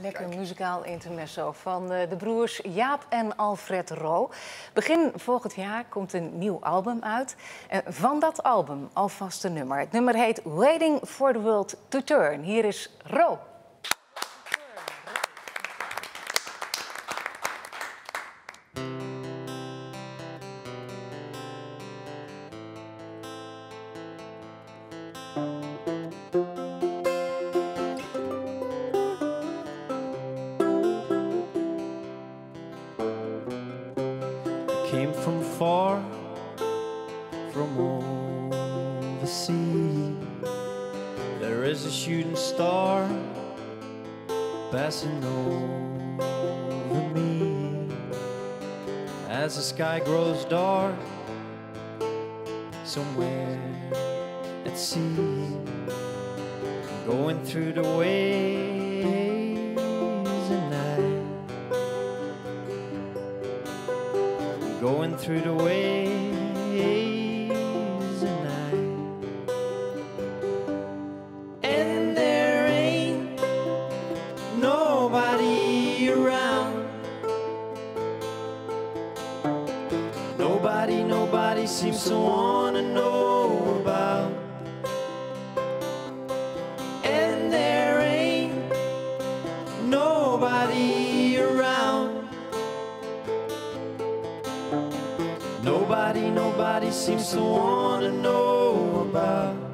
Lekker muzikaal intermezzo van eh, de broers Jaap en Alfred Ro. Begin volgend jaar komt een nieuw album uit. Van dat album alvast een nummer. Het nummer heet Waiting for the World to Turn. Hier is Ro. Came from far, from overseas. There is a shooting star passing over me. As the sky grows dark, somewhere at sea, going through the waves going through the waves at night. And there ain't nobody around. Nobody, nobody seems to wanna know about. Nobody, nobody seems to wanna know about.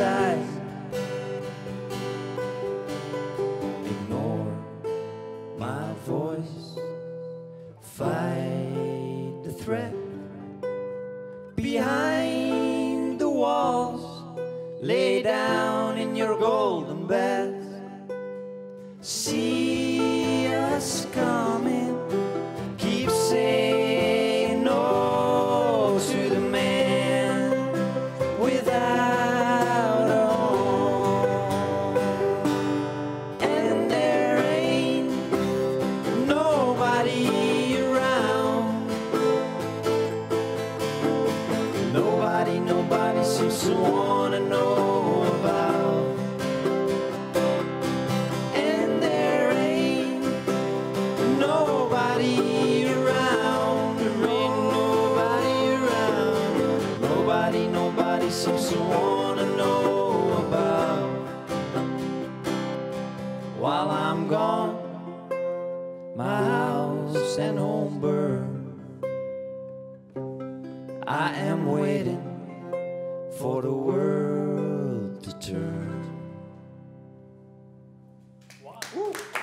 inside. Ignore my voice, fight the threat behind the walls. Lay down in your golden bed. See seems to wanna know about. And there ain't nobody around. There ain't nobody around. Nobody, nobody seems to wanna know about. While I'm gone, my house and home burn. I am waiting for the world to turn. Wow.